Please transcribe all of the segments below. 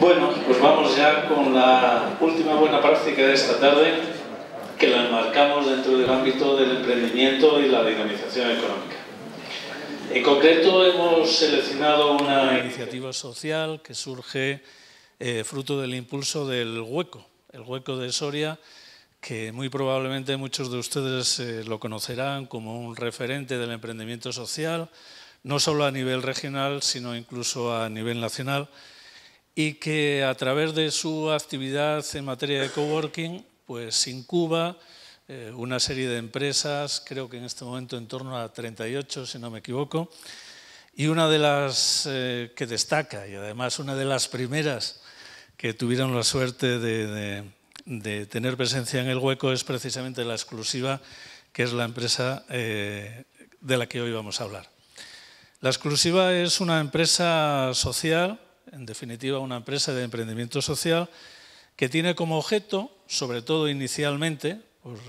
Bueno, pues vamos ya con la última buena práctica de esta tarde, que la enmarcamos dentro del ámbito del emprendimiento y la dinamización económica. En concreto hemos seleccionado una iniciativa social que surge eh, fruto del impulso del Hueco, el Hueco de Soria, que muy probablemente muchos de ustedes eh, lo conocerán como un referente del emprendimiento social, no solo a nivel regional, sino incluso a nivel nacional, y que a través de su actividad en materia de coworking, pues incuba eh, una serie de empresas, creo que en este momento en torno a 38, si no me equivoco, y una de las eh, que destaca, y además una de las primeras que tuvieron la suerte de, tener presencia en el hueco es precisamente la exclusiva, que es la empresa eh, de la que hoy vamos a hablar. La exclusiva es una empresa social en definitiva una empresa de emprendimiento social que tiene como objeto, sobre todo inicialmente, por eh,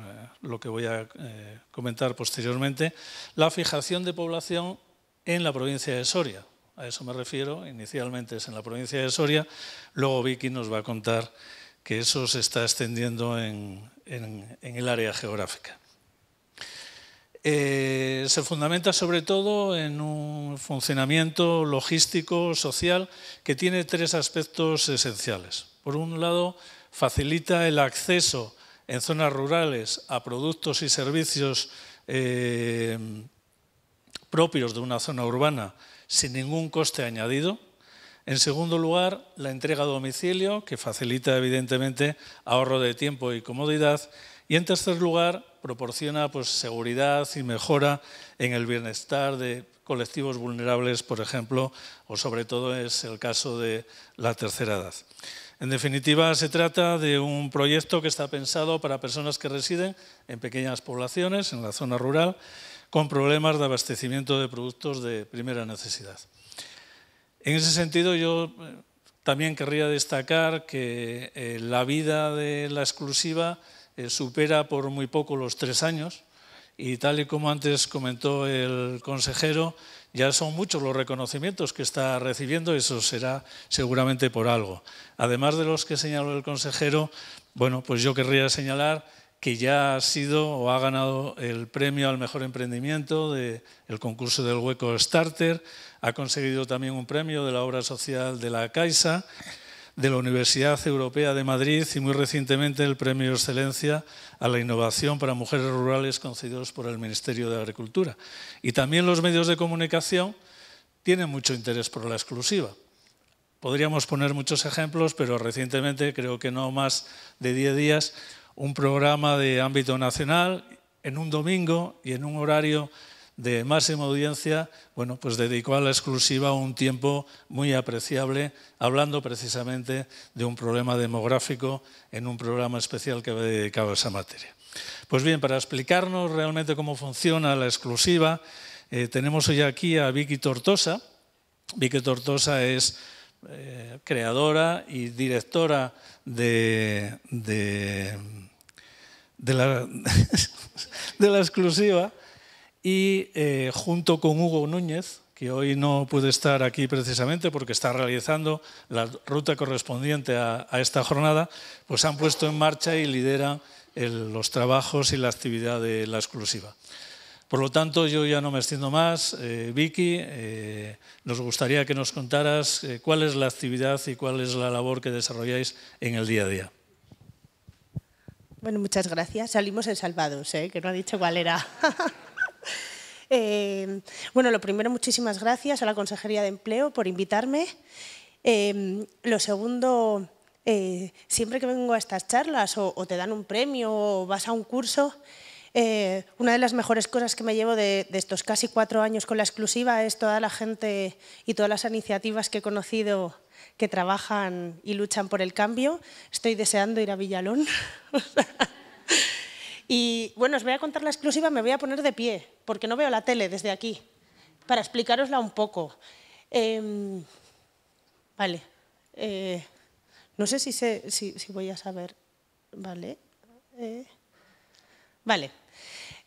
lo que voy a eh, comentar posteriormente, la fijación de población en la provincia de Soria. A eso me refiero, inicialmente es en la provincia de Soria, luego Vicky nos va a contar que eso se está extendiendo en el área geográfica. Eh, se fundamenta sobre todo en un funcionamiento logístico, social, que tiene tres aspectos esenciales. Por un lado, facilita el acceso en zonas rurales a productos y servicios eh, propios de una zona urbana sin ningún coste añadido. En segundo lugar, la entrega a domicilio, que facilita evidentemente ahorro de tiempo y comodidad. Y en tercer lugar, proporciona pues, seguridad y mejora en el bienestar de colectivos vulnerables, por ejemplo, o sobre todo es el caso de la tercera edad. En definitiva, se trata de un proyecto que está pensado para personas que residen en pequeñas poblaciones, en la zona rural, con problemas de abastecimiento de productos de primera necesidad. En ese sentido, yo eh, también querría destacar que eh, la vida de la exclusiva eh, supera por muy poco los tres años y tal y como antes comentó el consejero, ya son muchos los reconocimientos que está recibiendo, eso será seguramente por algo. Además de los que señaló el consejero, bueno, pues yo querría señalar que ya ha sido o ha ganado el premio al mejor emprendimiento del concurso del Hueco Starter, ha conseguido también un premio de la obra social de la Caixa de la Universidad Europea de Madrid y muy recientemente el Premio Excelencia a la Innovación para Mujeres Rurales concedidos por el Ministerio de Agricultura. Y también los medios de comunicación tienen mucho interés por la exclusiva. Podríamos poner muchos ejemplos, pero recientemente, creo que no más de 10 días, un programa de ámbito nacional en un domingo y en un horario de máxima audiencia, bueno, pues dedicó a la exclusiva un tiempo muy apreciable, hablando precisamente de un problema demográfico en un programa especial que había dedicado a esa materia. Pues bien, para explicarnos realmente cómo funciona la exclusiva, eh, tenemos hoy aquí a Vicky Tortosa. Vicky Tortosa es eh, creadora y directora de, de, la, de la exclusiva y eh, junto con Hugo Núñez, que hoy no puede estar aquí precisamente porque está realizando la ruta correspondiente a, esta jornada, pues han puesto en marcha y lideran los trabajos y la actividad de la exclusiva. Por lo tanto, yo ya no me extiendo más. Eh, Vicky, eh, nos gustaría que nos contaras cuál es la actividad y cuál es la labor que desarrolláis en el día a día. Bueno, muchas gracias. Salimos en salvados, que no ha dicho cuál era. Eh, bueno, lo primero, muchísimas gracias a la Consejería de Empleo por invitarme. Eh, lo segundo, eh, siempre que vengo a estas charlas o, te dan un premio o vas a un curso, una de las mejores cosas que me llevo de, estos casi cuatro años con la exclusiva es toda la gente y todas las iniciativas que he conocido que trabajan y luchan por el cambio. Estoy deseando ir a Villalón. Y bueno, os voy a contar la exclusiva, me voy a poner de pie, porque no veo la tele desde aquí, para explicarosla un poco. Em, vale. Eh, no sé si, si, voy a saber. Vale. Eh, vale.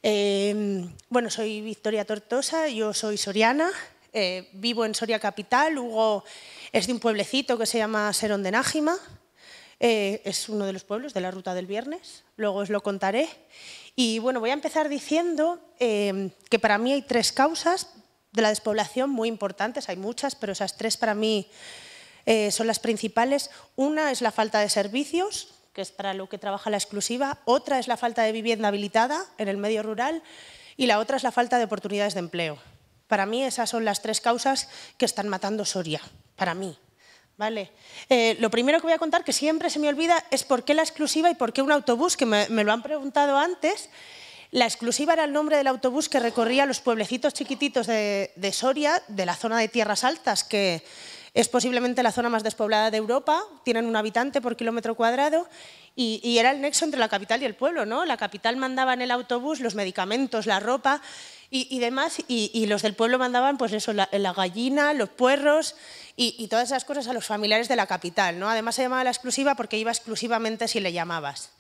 Em, bueno, soy Victoria Tortosa, yo soy soriana, eh, vivo en Soria Capital, Hugo es de un pueblecito que se llama Serón de Nájima, eh, es uno de los pueblos de la Ruta del Viernes, luego os lo contaré. Y bueno, voy a empezar diciendo eh, que para mí hay tres causas de la despoblación muy importantes, hay muchas, pero esas tres para mí eh, son las principales. Una es la falta de servicios, que es para lo que trabaja la exclusiva, otra es la falta de vivienda habilitada en el medio rural y la otra es la falta de oportunidades de empleo. Para mí esas son las tres causas que están matando Soria, para mí. Eh, lo primero que voy a contar, que siempre se me olvida, es por qué la exclusiva y por qué un autobús, que me, lo han preguntado antes. La exclusiva era el nombre del autobús que recorría los pueblecitos chiquititos de, Soria, de la zona de Tierras Altas, que es posiblemente la zona más despoblada de Europa, tienen un habitante por kilómetro cuadrado y, era el nexo entre la capital y el pueblo. ¿no? La capital mandaba en el autobús los medicamentos, la ropa y, demás, y, los del pueblo mandaban pues eso, la, gallina, los puerros y, todas esas cosas a los familiares de la capital. ¿no? Además se llamaba la exclusiva porque iba exclusivamente si le llamabas.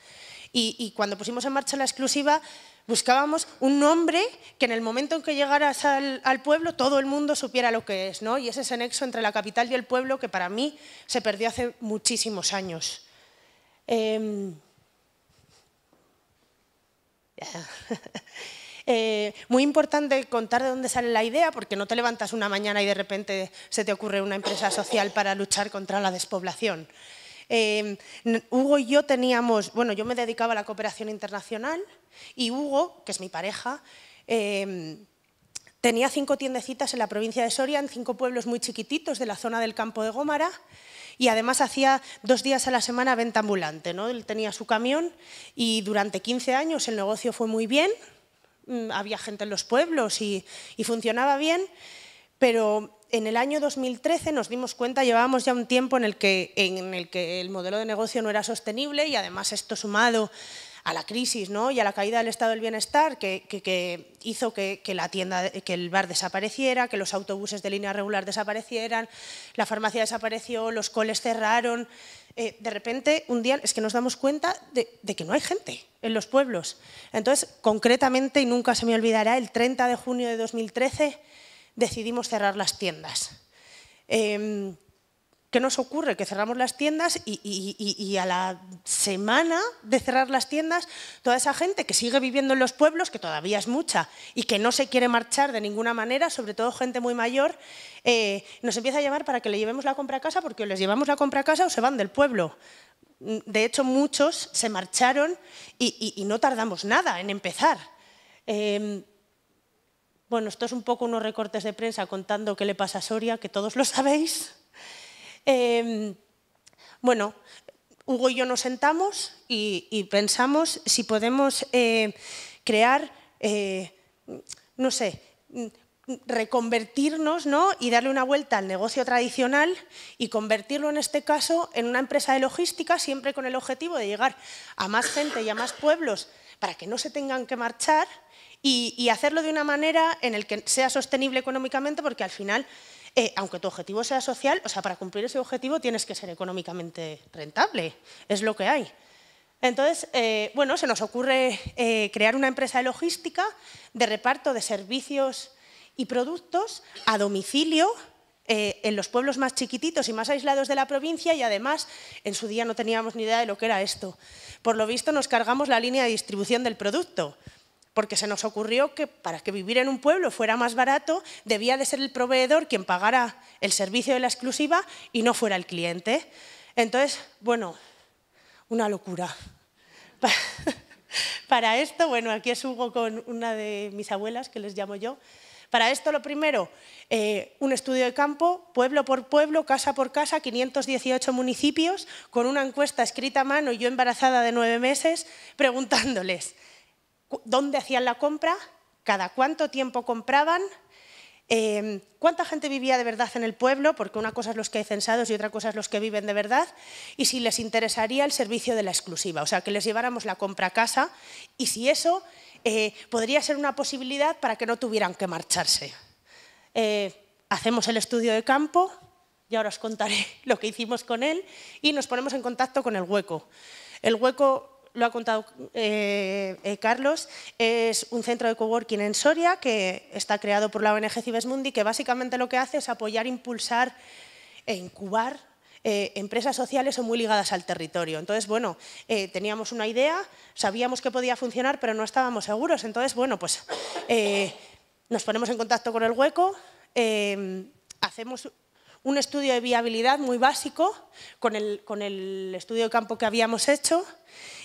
Y, cuando pusimos en marcha la exclusiva, buscábamos un nombre que en el momento en que llegaras al, pueblo todo el mundo supiera lo que es, ¿no? Y es ese nexo entre la capital y el pueblo que para mí se perdió hace muchísimos años. Em, eh, muy importante contar de dónde sale la idea, porque no te levantas una mañana y de repente se te ocurre una empresa social para luchar contra la despoblación. Em, Hugo y yo teníamos, bueno, yo me dedicaba a la cooperación internacional y Hugo, que es mi pareja, em, tenía cinco tiendecitas en la provincia de Soria, en cinco pueblos muy chiquititos de la zona del campo de Gómara y además hacía dos días a la semana venta ambulante. ¿no? Él tenía su camión y durante 15 años el negocio fue muy bien, había gente en los pueblos y, funcionaba bien, pero en el año 2013 nos dimos cuenta, llevábamos ya un tiempo en el, que, en el que el modelo de negocio no era sostenible y además esto sumado a la crisis ¿no? y a la caída del estado del bienestar que, hizo que, la tienda, que el bar desapareciera, que los autobuses de línea regular desaparecieran, la farmacia desapareció, los coles cerraron. Eh, de repente, un día es que nos damos cuenta de, que no hay gente en los pueblos. Entonces, concretamente, y nunca se me olvidará, el 30 de junio de 2013 decidimos cerrar las tiendas. Em, ¿Qué nos ocurre? Que cerramos las tiendas y, a la semana de cerrar las tiendas, toda esa gente que sigue viviendo en los pueblos, que todavía es mucha, y que no se quiere marchar de ninguna manera, sobre todo gente muy mayor, eh, nos empieza a llamar para que le llevemos la compra a casa, porque o les llevamos la compra a casa o se van del pueblo. De hecho, muchos se marcharon y, no tardamos nada en empezar. Em, bueno, esto es un poco unos recortes de prensa contando qué le pasa a Soria, que todos lo sabéis. Em, bueno, Hugo y yo nos sentamos y, pensamos si podemos eh, crear, eh, no sé, reconvertirnos ¿no? y darle una vuelta al negocio tradicional y convertirlo en este caso en una empresa de logística, siempre con el objetivo de llegar a más gente y a más pueblos para que no se tengan que marchar y, hacerlo de una manera en la que sea sostenible económicamente, porque al final, eh, aunque tu objetivo sea social, o sea, para cumplir ese objetivo tienes que ser económicamente rentable, es lo que hay. Entonces, eh, bueno, se nos ocurre eh, crear una empresa de logística de reparto de servicios y productos a domicilio en los pueblos más chiquititos y más aislados de la provincia y además en su día no teníamos ni idea de lo que era esto. Por lo visto nos cargamos la línea de distribución del producto porque se nos ocurrió que para que vivir en un pueblo fuera más barato, debía de ser el proveedor quien pagara el servicio de la exclusiva y no fuera el cliente. Entonces, bueno, una locura. Para esto, bueno, aquí es Hugo con una de mis abuelas, que les llamo yo. Para esto, lo primero, eh, un estudio de campo, pueblo por pueblo, casa por casa, 518 municipios, con una encuesta escrita a mano y yo embarazada de nueve meses, preguntándoles, dónde hacían la compra, cada cuánto tiempo compraban, em, cuánta gente vivía de verdad en el pueblo, porque una cosa es los que hay censados y otra cosa es los que viven de verdad, y si les interesaría el servicio de la exclusiva, o sea, que les lleváramos la compra a casa, y si eso eh, podría ser una posibilidad para que no tuvieran que marcharse. Eh, hacemos el estudio de campo, y ahora os contaré lo que hicimos con él, y nos ponemos en contacto con el hueco. El hueco lo ha contado eh, eh, Carlos, es un centro de coworking en Soria que está creado por la ONG Cibesmundi, que básicamente lo que hace es apoyar, impulsar e incubar eh, empresas sociales son muy ligadas al territorio. Entonces, bueno, teníamos una idea, sabíamos que podía funcionar, pero no estábamos seguros. Entonces, bueno, pues nos ponemos en contacto con el hueco, hacemos un estudio de viabilidad muy básico con el, con el estudio de campo que habíamos hecho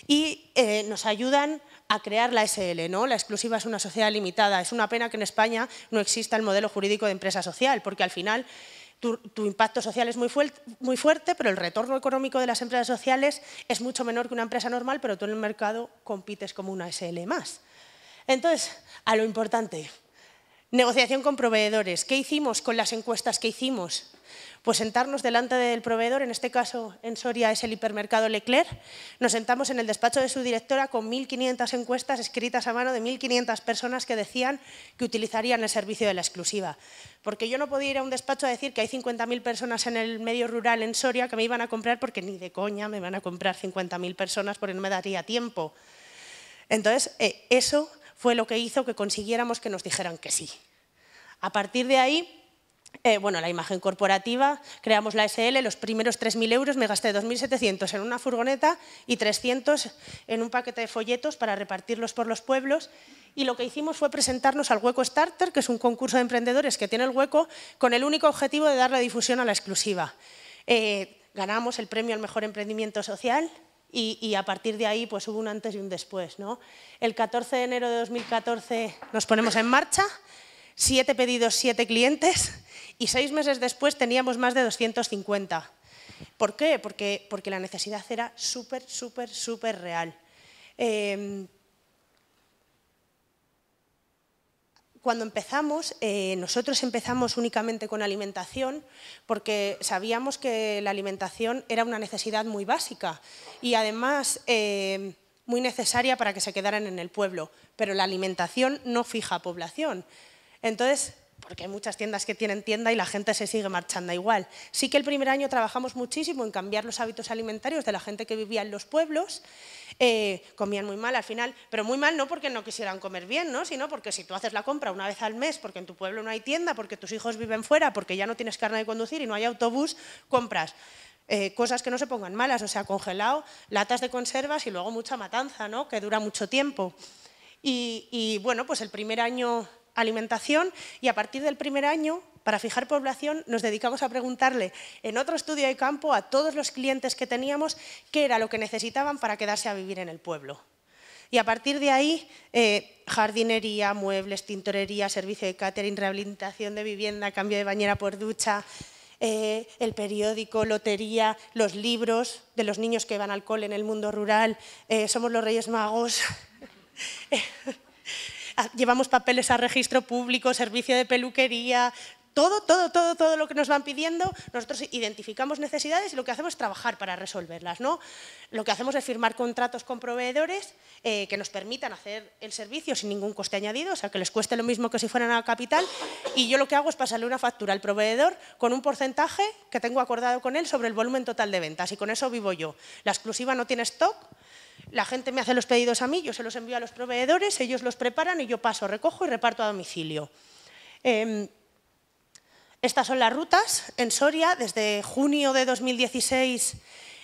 y nos ayudan a crear la SL, ¿no? La exclusiva es una sociedad limitada. Es una pena que en España no exista el modelo jurídico de empresa social, porque al final tu, impacto social es muy, muy, fuerte, pero el retorno económico de las empresas sociales es mucho menor que una empresa normal, pero tú en el mercado compites como una SL más. Entonces, a lo importante, negociación con proveedores. ¿Qué hicimos con las encuestas que hicimos? Pues sentarnos delante del proveedor, en este caso en Soria es el hipermercado Leclerc, nos sentamos en el despacho de su directora con 1.500 encuestas escritas a mano de 1.500 personas que decían que utilizarían el servicio de la exclusiva. Porque yo no podía ir a un despacho a decir que hay 50.000 personas en el medio rural en Soria que me iban a comprar porque ni de coña me van a comprar 50.000 personas porque no me daría tiempo. Entonces, eh, eso fue lo que hizo que consiguiéramos que nos dijeran que sí. A partir de ahí, eh, bueno, la imagen corporativa, creamos la SL, los primeros 3.000 euros me gasté 2.700 en una furgoneta y 300 en un paquete de folletos para repartirlos por los pueblos. Y lo que hicimos fue presentarnos al Hueco Starter, que es un concurso de emprendedores que tiene el Hueco, con el único objetivo de darle difusión a la exclusiva. Eh, ganamos el premio al mejor emprendimiento social y, a partir de ahí pues, hubo un antes y un después. ¿no? El 14 de enero de 2014 nos ponemos en marcha, siete pedidos, siete clientes y seis meses después teníamos más de 250. ¿Por qué? Porque, la necesidad era súper, súper, súper real. Em, cuando empezamos, eh, nosotros empezamos únicamente con alimentación porque sabíamos que la alimentación era una necesidad muy básica y además em, muy necesaria para que se quedaran en el pueblo, pero la alimentación no fija población. Entonces, porque hay muchas tiendas que tienen tienda y la gente se sigue marchando igual. Sí que el primer año trabajamos muchísimo en cambiar los hábitos alimentarios de la gente que vivía en los pueblos, eh, comían muy mal al final, pero muy mal no porque no quisieran comer bien, ¿no? sino porque si tú haces la compra una vez al mes, porque en tu pueblo no hay tienda, porque tus hijos viven fuera, porque ya no tienes carne de conducir y no hay autobús, compras. Eh, cosas que no se pongan malas, o sea, congelado, latas de conservas y luego mucha matanza, ¿no? que dura mucho tiempo. Y, y bueno, pues el primer año alimentación y a partir del primer año, para fijar población, nos dedicamos a preguntarle en otro estudio de campo a todos los clientes que teníamos qué era lo que necesitaban para quedarse a vivir en el pueblo. Y a partir de ahí, eh, jardinería, muebles, tintorería, servicio de catering, rehabilitación de vivienda, cambio de bañera por ducha, eh, el periódico, lotería, los libros de los niños que van al cole en el mundo rural, eh, somos los Reyes Magos. llevamos papeles a registro público, servicio de peluquería, todo, todo, todo, todo lo que nos van pidiendo, nosotros identificamos necesidades y lo que hacemos es trabajar para resolverlas. ¿no? Lo que hacemos es firmar contratos con proveedores eh, que nos permitan hacer el servicio sin ningún coste añadido, o sea, que les cueste lo mismo que si fueran a capital. Y yo lo que hago es pasarle una factura al proveedor con un porcentaje que tengo acordado con él sobre el volumen total de ventas y con eso vivo yo. La exclusiva no tiene stock, la gente me hace los pedidos a mí, yo se los envío a los proveedores, ellos los preparan y yo paso, recojo y reparto a domicilio. Em, estas son las rutas. En Soria, desde junio de 2016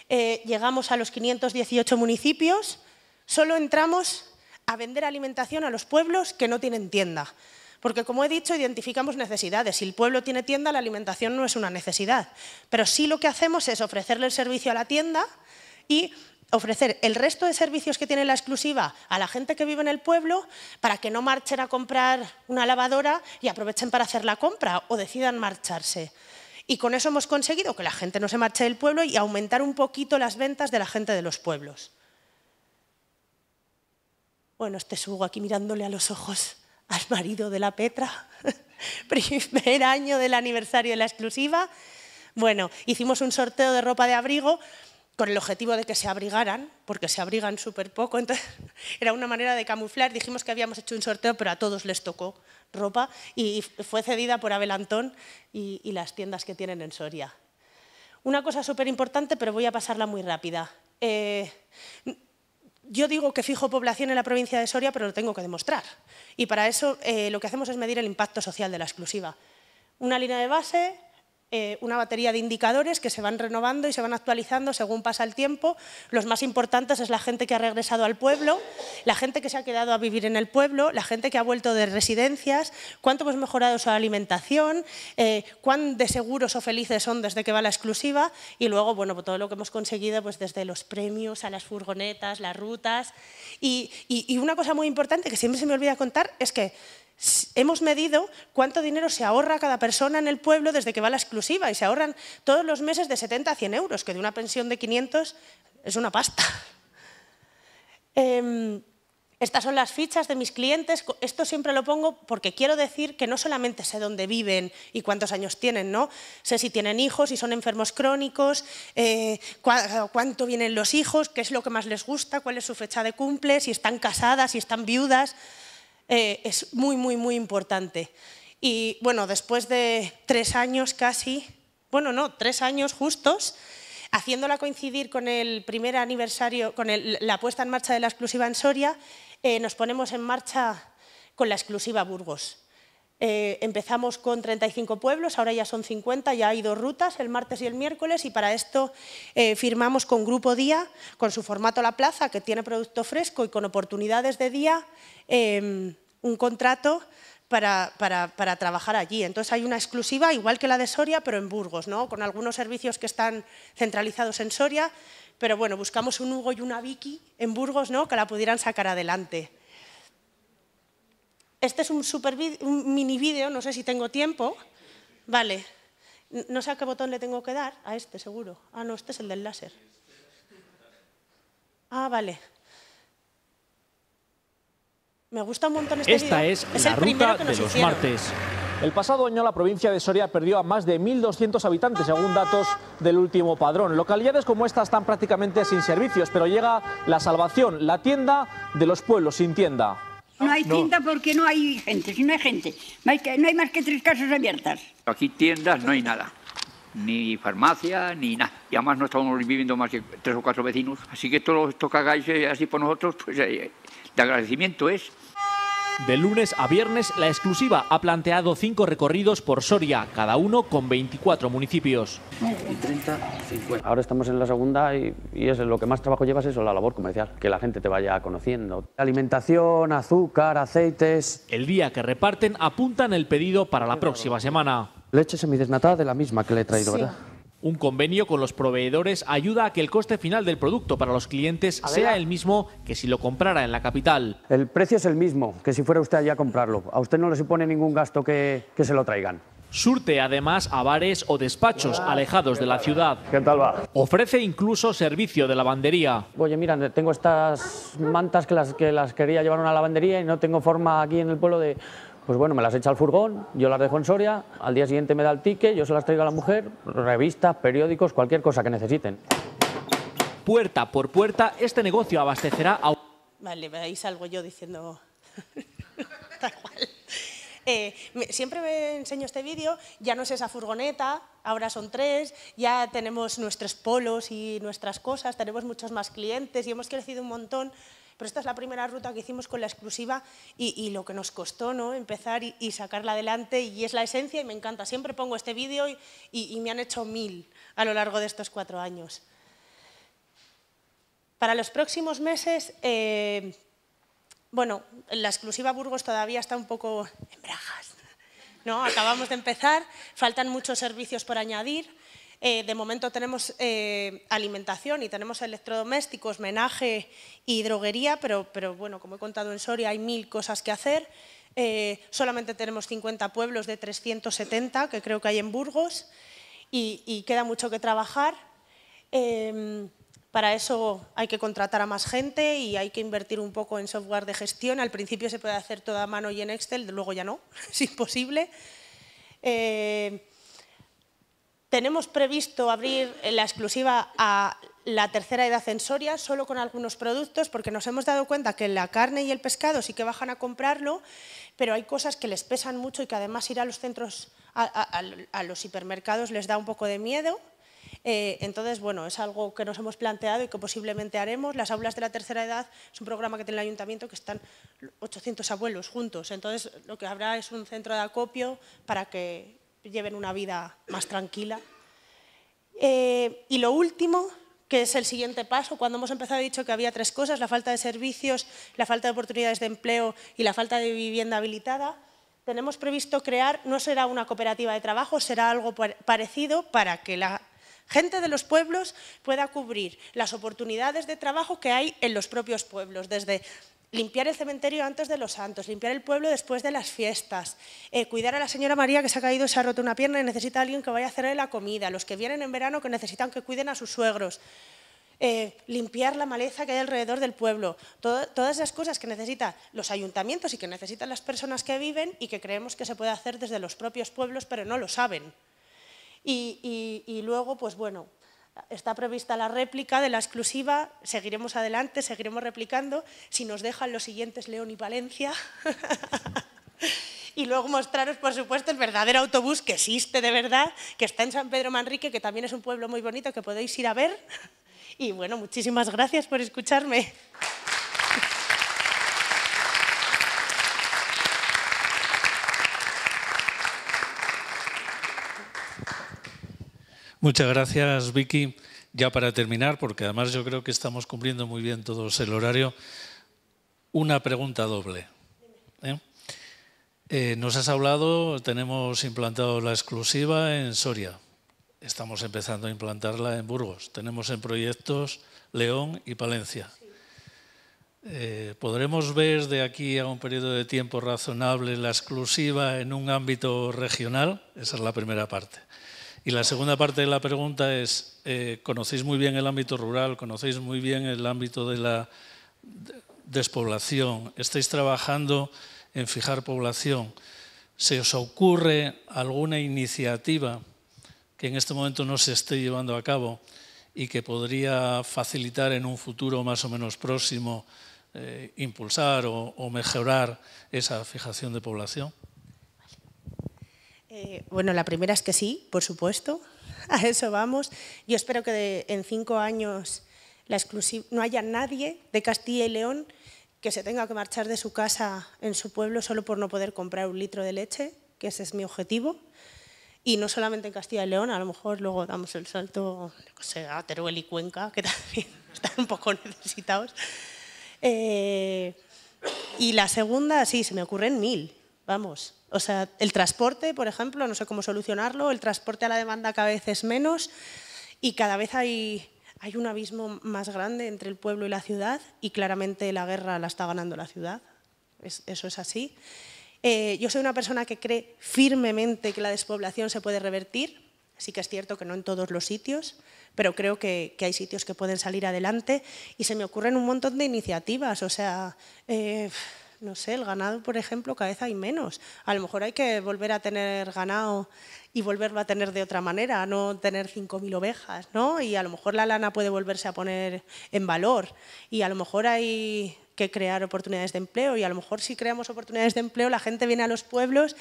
eh, llegamos a los 518 municipios. Solo entramos a vender alimentación a los pueblos que no tienen tienda. Porque, como he dicho, identificamos necesidades. Si el pueblo tiene tienda, la alimentación no es una necesidad. Pero sí lo que hacemos es ofrecerle el servicio a la tienda y ofrecer el resto de servicios que tiene la exclusiva a la gente que vive en el pueblo para que no marchen a comprar una lavadora y aprovechen para hacer la compra o decidan marcharse. Y con eso hemos conseguido que la gente no se marche del pueblo y aumentar un poquito las ventas de la gente de los pueblos. Bueno, este sugo aquí mirándole a los ojos al marido de la Petra. Primer año del aniversario de la exclusiva. Bueno, hicimos un sorteo de ropa de abrigo con el objetivo de que se abrigaran, porque se abrigan súper poco, entonces era una manera de camuflar. Dijimos que habíamos hecho un sorteo, pero a todos les tocó ropa y fue cedida por Abel Antón y, las tiendas que tienen en Soria. Una cosa súper importante, pero voy a pasarla muy rápida. Eh, yo digo que fijo población en la provincia de Soria, pero lo tengo que demostrar. Y para eso eh, lo que hacemos es medir el impacto social de la exclusiva. Una línea de base, eh, una batería de indicadores que se van renovando y se van actualizando según pasa el tiempo. Los más importantes es la gente que ha regresado al pueblo, la gente que se ha quedado a vivir en el pueblo, la gente que ha vuelto de residencias, cuánto hemos mejorado su alimentación, eh, cuán de seguros o felices son desde que va la exclusiva y luego, bueno, todo lo que hemos conseguido pues desde los premios a las furgonetas, las rutas. y una cosa muy importante que siempre se me olvida contar es que hemos medido cuánto dinero se ahorra cada persona en el pueblo desde que va la exclusiva y se ahorran todos los meses de 70 a 100 euros, que de una pensión de 500 es una pasta. Em, estas son las fichas de mis clientes. Esto siempre lo pongo porque quiero decir que no solamente sé dónde viven y cuántos años tienen, ¿no? Sé si tienen hijos, si son enfermos crónicos, eh, cuánto vienen los hijos, qué es lo que más les gusta, cuál es su fecha de cumple, si están casadas, si están viudas. Eh, es muy, muy, muy importante. Y bueno, después de tres años casi, bueno, no, tres años justos, haciéndola coincidir con el primer aniversario, con la puesta en marcha de la exclusiva en Soria, eh, nos ponemos en marcha con la exclusiva Burgos. Eh, empezamos con 35 pueblos, ahora ya son 50, ya hay dos rutas, el martes y el miércoles, y para esto firmamos con Grupo Día, con su formato La Plaza, que tiene producto fresco y con oportunidades de día, Em, un contrato para, trabajar allí. Entonces hay una exclusiva, igual que la de Soria, pero en Burgos, ¿no? con algunos servicios que están centralizados en Soria, pero bueno, buscamos un Hugo y una Vicky en Burgos ¿no? que la pudieran sacar adelante. Este es un, super un mini vídeo, no sé si tengo tiempo. Vale, no sé a qué botón le tengo que dar, a este seguro. Ah, no, este es el del láser. Ah, vale. Me gusta un montón este Esta es, la ruta de los martes. El pasado año la provincia de Soria perdió a más de 1.200 habitantes, según datos del último padrón. Localidades como esta están prácticamente sin servicios, pero llega la salvación, la tienda de los pueblos sin tienda. No hay tienda porque no hay gente, si no hay gente, no hay, más que tres casas abiertas. Aquí tiendas no hay nada, ni farmacia, ni nada. Y además no estamos viviendo más que tres o cuatro vecinos, así que todo esto que hagáis eh, así por nosotros, pues eh, de agradecimiento es. De lunes a viernes, la exclusiva ha planteado cinco recorridos por Soria, cada uno con 24 municipios. Ahora estamos en la segunda y, es lo que más trabajo llevas eso, la labor comercial, que la gente te vaya conociendo. Alimentación, azúcar, aceites... El día que reparten apuntan el pedido para la próxima semana. Leche semidesnatada de la misma que le he traído, ¿verdad? Un convenio con los proveedores ayuda a que el coste final del producto para los clientes sea el mismo que si lo comprara en la capital. El precio es el mismo que si fuera usted allá a comprarlo. A usted no le supone ningún gasto que, se lo traigan. Surte además a bares o despachos alejados de la ciudad. ¿Qué tal va? Ofrece incluso servicio de lavandería. Oye, mira, tengo estas mantas que las, que las quería llevar a una lavandería y no tengo forma aquí en el pueblo de pues bueno, me las echa al furgón, yo las dejo en Soria, al día siguiente me da el ticket, yo se las traigo a la mujer, revistas, periódicos, cualquier cosa que necesiten. Puerta por puerta, este negocio abastecerá a... Vale, ahí salgo yo diciendo... Tal cual. Eh, siempre me enseño este vídeo, ya no es esa furgoneta, ahora son tres, ya tenemos nuestros polos y nuestras cosas, tenemos muchos más clientes y hemos crecido un montón pero esta es la primera ruta que hicimos con la exclusiva y, lo que nos costó ¿no? empezar y, sacarla adelante y es la esencia y me encanta. Siempre pongo este vídeo y, me han hecho mil a lo largo de estos cuatro años. Para los próximos meses, eh, bueno, la exclusiva Burgos todavía está un poco en brajas. ¿no? Acabamos de empezar, faltan muchos servicios por añadir. Eh, de momento tenemos eh, alimentación y tenemos electrodomésticos, menaje y droguería, pero, bueno, como he contado en Soria, hay mil cosas que hacer. Eh, solamente tenemos 50 pueblos de 370, que creo que hay en Burgos, y, queda mucho que trabajar. Para eso hay que contratar a más gente y hay que invertir un poco en software de gestión. Al principio se puede hacer toda a mano y en Excel, luego ya no, es imposible. Tenemos previsto abrir la exclusiva a la tercera edad en Soria, solo con algunos productos, porque nos hemos dado cuenta que la carne y el pescado sí que bajan a comprarlo, pero hay cosas que les pesan mucho y que además ir a los centros, a, los hipermercados les da un poco de miedo. Eh, entonces, bueno, es algo que nos hemos planteado y que posiblemente haremos. Las aulas de la tercera edad es un programa que tiene el ayuntamiento que están 800 abuelos juntos. Entonces, lo que habrá es un centro de acopio para que lleven una vida más tranquila. Eh, y lo último, que es el siguiente paso, cuando hemos empezado he dicho que había tres cosas, la falta de servicios, la falta de oportunidades de empleo y la falta de vivienda habilitada. Tenemos previsto crear, no será una cooperativa de trabajo, será algo parecido para que la gente de los pueblos pueda cubrir las oportunidades de trabajo que hay en los propios pueblos, desde limpiar el cementerio antes de los santos, limpiar el pueblo después de las fiestas, eh, cuidar a la señora María que se ha caído y se ha roto una pierna y necesita a alguien que vaya a hacerle la comida, los que vienen en verano que necesitan que cuiden a sus suegros, eh, limpiar la maleza que hay alrededor del pueblo, todas esas cosas que necesitan los ayuntamientos y que necesitan las personas que viven y que creemos que se puede hacer desde los propios pueblos, pero no lo saben. Y luego, pues bueno, Está prevista la réplica de la exclusiva, seguiremos adelante, seguiremos replicando, si nos dejan los siguientes León y Valencia. y luego mostraros, por supuesto, el verdadero autobús que existe de verdad, que está en San Pedro Manrique, que también es un pueblo muy bonito que podéis ir a ver. Y bueno, muchísimas gracias por escucharme. Muchas gracias, Vicky. Ya para terminar, porque además yo creo que estamos cumpliendo muy bien todos el horario, una pregunta doble. ¿eh? Eh, nos has hablado, tenemos implantado la exclusiva en Soria. Estamos empezando a implantarla en Burgos. Tenemos en proyectos León y Palencia. Eh, ¿Podremos ver de aquí a un periodo de tiempo razonable la exclusiva en un ámbito regional? Esa es la primera parte. Y la segunda parte de la pregunta es, eh, conocéis muy bien el ámbito rural, conocéis muy bien el ámbito de la despoblación, estáis trabajando en fijar población. ¿Se os ocurre alguna iniciativa que en este momento no se esté llevando a cabo y que podría facilitar en un futuro más o menos próximo eh, impulsar o mejorar esa fijación de población? Eh, bueno, la primera es que sí, por supuesto, a eso vamos. Yo espero que en cinco años no haya nadie de Castilla y León que se tenga que marchar de su casa en su pueblo solo por no poder comprar un litro de leche, que ese es mi objetivo. Y no solamente en Castilla y León, a lo mejor luego damos el salto a Teruel y Cuenca, que también están un poco necesitados. Eh, y la segunda, sí, se me ocurren mil, vamos. O sea, el transporte, por ejemplo, no sé cómo solucionarlo, el transporte a la demanda cada vez es menos y cada vez hay, hay un abismo más grande entre el pueblo y la ciudad y claramente la guerra la está ganando la ciudad. eso es así. Eh, yo soy una persona que cree firmemente que la despoblación se puede revertir. Sí que es cierto que no en todos los sitios, pero creo que, hay sitios que pueden salir adelante y se me ocurren un montón de iniciativas. O sea, eh, no sé, el ganado, por ejemplo, cada vez hay menos. A lo mejor hay que volver a tener ganado y volverlo a tener de otra manera, no tener 5.000 ovejas, ¿no? Y a lo mejor la lana puede volverse a poner en valor y a lo mejor hay que crear oportunidades de empleo y a lo mejor si creamos oportunidades de empleo la gente viene a los pueblos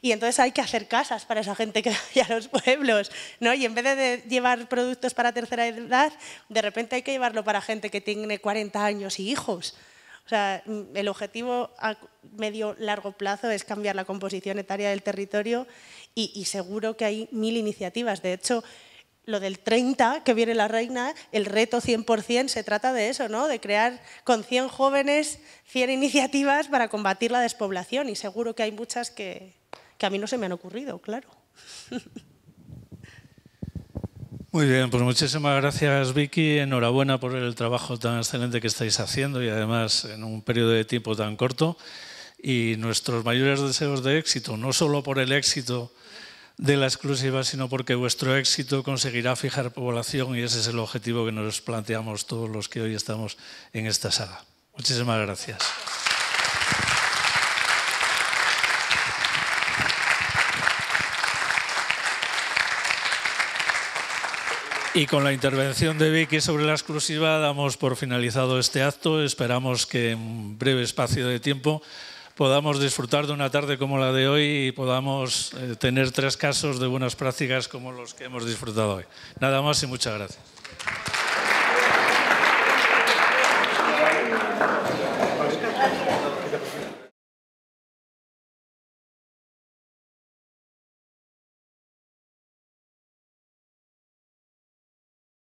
y entonces hay que hacer casas para esa gente que vaya a los pueblos, ¿no? Y en vez de llevar productos para tercera edad, de repente hay que llevarlo para gente que tiene 40 años y hijos. O sea, mm, el objetivo a medio largo plazo es cambiar la composición etaria del territorio y, seguro que hay mil iniciativas. De hecho, lo del 30 que viene la reina, el reto 100% se trata de eso, ¿no? de crear con 100 jóvenes 100 iniciativas para combatir la despoblación y seguro que hay muchas que, que a mí no se me han ocurrido, claro. Muy bien, pues muchísimas gracias Vicky, enhorabuena por el trabajo tan excelente que estáis haciendo y además en un periodo de tiempo tan corto y nuestros mayores deseos de éxito, no solo por el éxito de la exclusiva, sino porque vuestro éxito conseguirá fijar población y ese es el objetivo que nos planteamos todos los que hoy estamos en esta sala. Muchísimas gracias. Y con la intervención de Vicky sobre la exclusiva damos por finalizado este acto. Esperamos que en un breve espacio de tiempo podamos disfrutar de una tarde como la de hoy y podamos eh, tener tres casos de buenas prácticas como los que hemos disfrutado hoy. Nada más y muchas gracias.